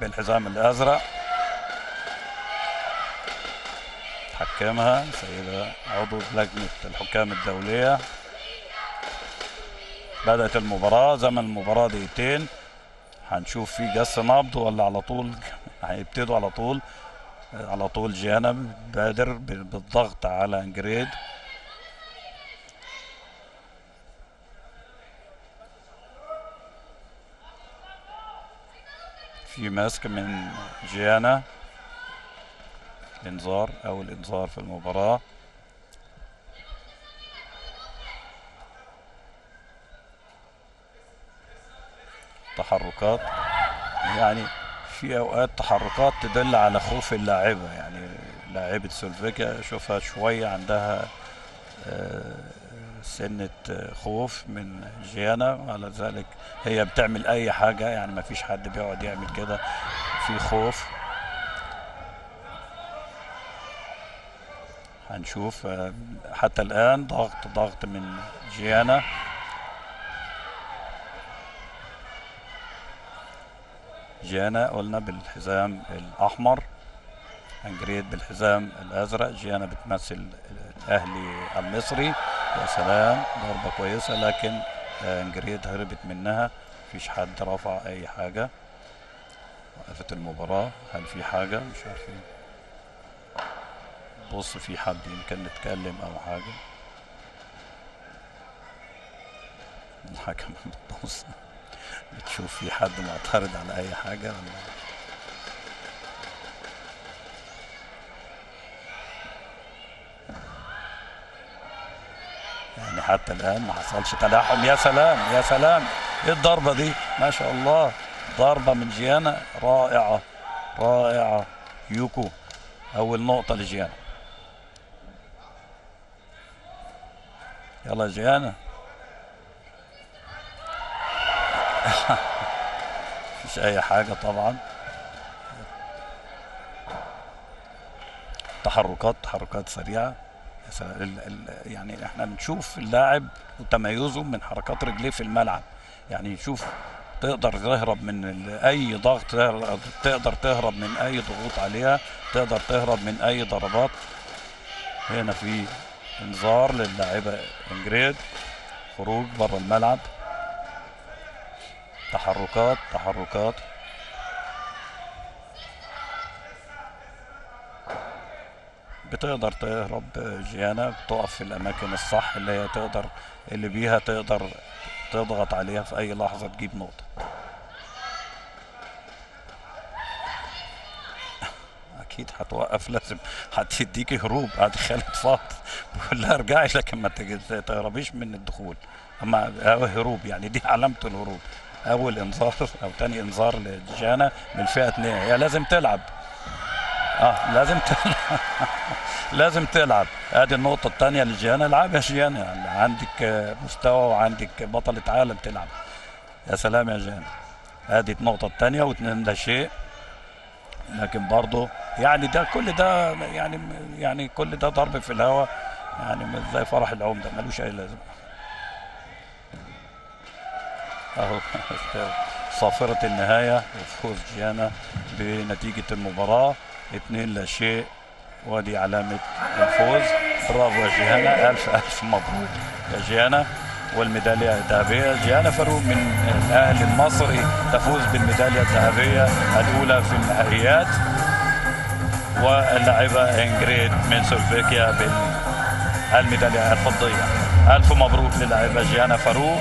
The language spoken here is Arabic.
بالحزام الأزرق. تحكمها سيدة عضو لجنة الحكام الدولية. بدأت المباراة زمن المباراة دقيقتين. هنشوف في جس نبض ولا على طول؟ هيبتدوا على طول على طول جيانا بادر بالضغط على إنجريد. في ماسك من جيانا. انذار أو الانذار في المباراة. تحركات يعني في أوقات تحركات تدل على خوف اللاعبة يعني لاعبة سلوفيكيا اشوفها شوية عندها آه، سنة آه، خوف من جيانا. وعلى ذلك هي بتعمل أي حاجة يعني ما فيش حد بيقعد يعمل كده. في خوف. هنشوف آه، حتى الآن ضغط ضغط من جيانا. جيانا قلنا بالحزام الأحمر انجريد بالحزام الأزرق. جيانا بتمثل الأهلي المصري. يا سلام ضربة كويسة لكن آه، انجريد هربت منها. مفيش حد رفع أي حاجة. وقفت المباراة. هل في حاجة؟ مش عارفين. بص في حد يمكن نتكلم أو حاجة. الحكم بتبص بتشوف في حد معترض على أي حاجة ولا؟ يعني حتى الآن ما حصلش تلاحم. يا سلام يا سلام. إيه الضربة دي؟ ما شاء الله. ضربة من جيانا رائعة رائعة. يوكو أول نقطة لجيانا. يلا جيانا. مفيش أي حاجة طبعا. تحركات تحركات سريعة. يعني إحنا بنشوف اللاعب وتميزه من حركات رجليه في الملعب. يعني شوف تقدر تهرب من أي ضغط تقدر تهرب من أي ضغوط عليها تقدر تهرب من أي ضربات. هنا في انذار للاعبة إنجريد خروج بره الملعب. تحركات تحركات. بتقدر تهرب جيانا بتقف في الأماكن الصح اللي هي تقدر اللي بيها تقدر تضغط عليها في أي لحظة تجيب نقطة. أكيد هتوقف لازم هتديكي هروب هات خالد فاضل. بيقول لها ارجعي لكن ما تهربيش من الدخول. أما هروب يعني دي علامة الهروب. أول إنذار أو تاني إنذار لجانا من الفئه اتنين هي لازم تلعب. آه لازم تلعب لازم تلعب. آدي النقطة الثانية لجيانا العب يا جيانا يعني عندك مستوى وعندك بطلة عالم تلعب. يا سلام يا جيانا ادي النقطة الثانية واثنين ده شيء. لكن برضه يعني ده كل ده يعني يعني كل ده ضرب في الهواء يعني زي فرح العمدة ملوش أي لازمة. أهو صافرة النهاية. وفوز جيانا بنتيجة المباراة. اتنين لا شيء ودي علامة الفوز. برافو يا جيانا ألف ألف مبروك يا جيانا والميدالية الذهبية جيانا فاروق من الأهلي المصري تفوز بالميدالية الذهبية الأولى في النهائيات واللاعبة إنجريد من سلوفيكيا بالميدالية الفضية. ألف مبروك للاعبة جيانا فاروق.